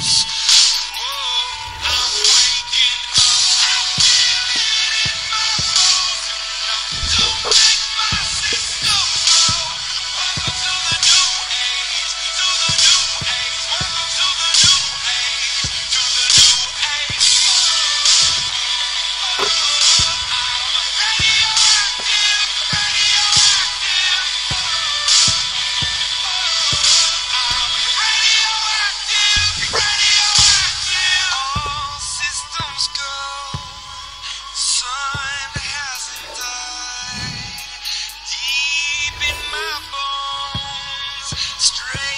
Podcast. Straight